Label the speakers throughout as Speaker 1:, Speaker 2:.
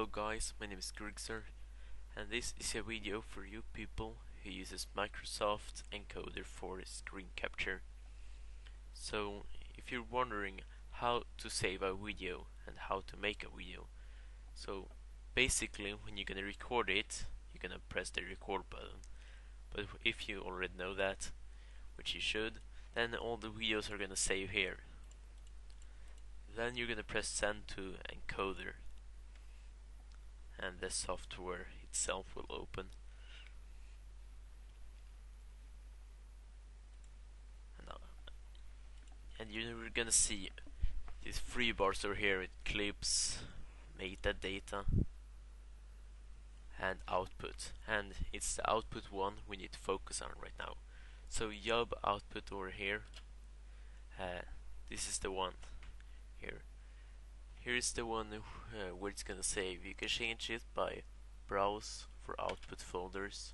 Speaker 1: Hello guys, my name is Griggzor and this is a video for you people who uses Microsoft Encoder for screen capture. So if you're wondering how to save a video and how to make a video, so basically when you're gonna record it, you're gonna press the record button. But if you already know that, which you should, then all the videos are gonna save here. Then you're gonna press send to encoder and the software itself will open. And, uh, you're gonna see these three bars over here with clips, metadata, and output. And it's the output one we need to focus on right now. So job output over here, uh, this is the one here Here's the one uh, where it's gonna save. You can change it by browse for output folders,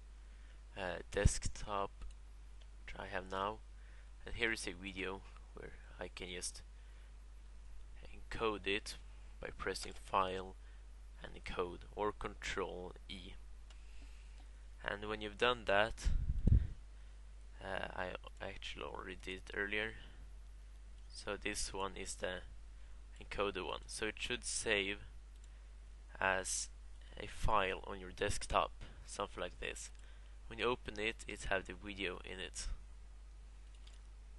Speaker 1: uh, desktop, which I have now, and here is a video where I can just encode it by pressing file and encode or control E. And when you've done that, uh, I actually already did it earlier. So this one is the encoder one. So it should save as a file on your desktop, something like this. When you open it, it have the video in it.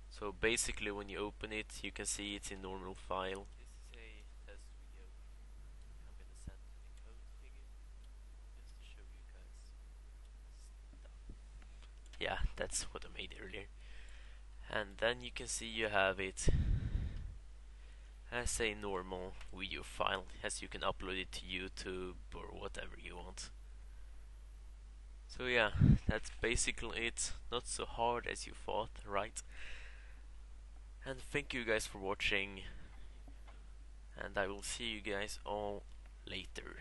Speaker 1: So basically when you open it, you can see it's in normal file. This is a test video. I'm gonna send the code figure just to show you guys stuff. Yeah, that's what I made earlier. And then you can see you have it as a normal video file as you can upload it to YouTube or whatever you want. So yeah, that's basically it. Not so hard as you thought, right? And thank you guys for watching. And I will see you guys all later.